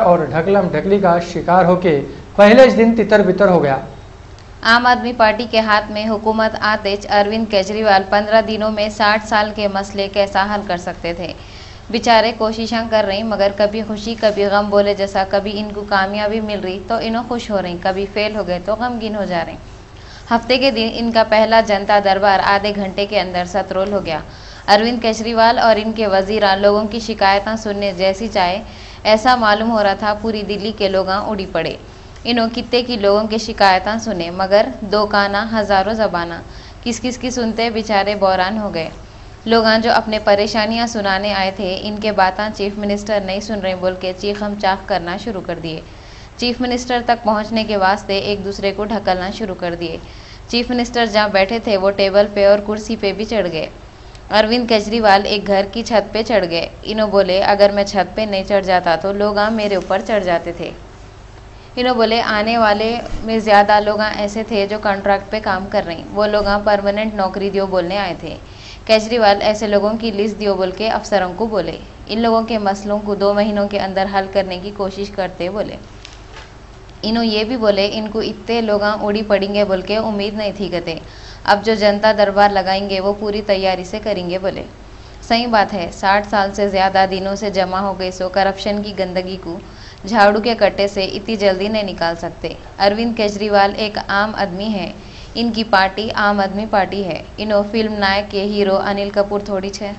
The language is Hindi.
और ढकलम ढकली का शिकार होके पहले दिन तितर बितर हो गया। आम आदमी पार्टी के हाथ में हुकूमत आते अरविंद केजरीवाल पंद्रह दिनों में साठ साल के मसले कैसा हल कर सकते थे। बेचारे कोशिशें कर रही, मगर कभी खुशी, कभी गम बोले जैसा, कभी इनको कामयाबी मिल रही तो इन्हों खुश हो रही, कभी फेल हो गए तो गमगीन हो जा रहे। हफ़्ते के दिन इनका पहला जनता दरबार आधे घंटे के अंदर सतरोल हो गया। अरविंद केजरीवाल और इनके वजीरा लोगों की शिकायतें सुनने जैसी चाहे, ऐसा मालूम हो रहा था पूरी दिल्ली के लोग उड़ी पड़े। इन्हों कितने की लोगों की शिकायतें सुने, मगर दो काना, हज़ारों जबाना किस किस की सुनते बेचारे बौरान हो गए। लोग जो अपने परेशानियाँ सुनाने आए थे, इनके बातें चीफ मिनिस्टर नहीं सुन रहे बोल के चीख हम चाक करना शुरू कर दिए। चीफ मिनिस्टर तक पहुँचने के वास्ते एक दूसरे को ढकलना शुरू कर दिए। चीफ मिनिस्टर जहाँ बैठे थे, वो टेबल पे और कुर्सी पे भी चढ़ गए। अरविंद केजरीवाल एक घर की छत पे चढ़ गए। इन्हों बोले, अगर मैं छत पे नहीं चढ़ जाता तो लोग मेरे ऊपर चढ़ जाते थे। इन्हों बोले, आने वाले में ज़्यादा लोग ऐसे थे जो कॉन्ट्रैक्ट पे काम कर रहे। वो लोग परमानेंट नौकरी दियो बोलने आए थे। केजरीवाल ऐसे लोगों की लिस्ट दियो बोल के अफसरों को बोले। इन लोगों के मसलों को दो महीनों के अंदर हल करने की कोशिश करते बोले। इन्हों ये भी बोले, इनको इतने लोग उड़ी पड़ेंगे बोल के उम्मीद नहीं थी कहते अब जो जनता दरबार लगाएँगे, वो पूरी तैयारी से करेंगे बोले। सही बात है, साठ साल से ज़्यादा दिनों से जमा हो गई सो करप्शन की गंदगी को झाड़ू के कट्टे से इतनी जल्दी नहीं निकाल सकते। अरविंद केजरीवाल एक आम आदमी है। इनकी पार्टी आम आदमी पार्टी है। इन्हों फ़िल्म नायक के हीरो अनिल कपूर थोड़ी छे।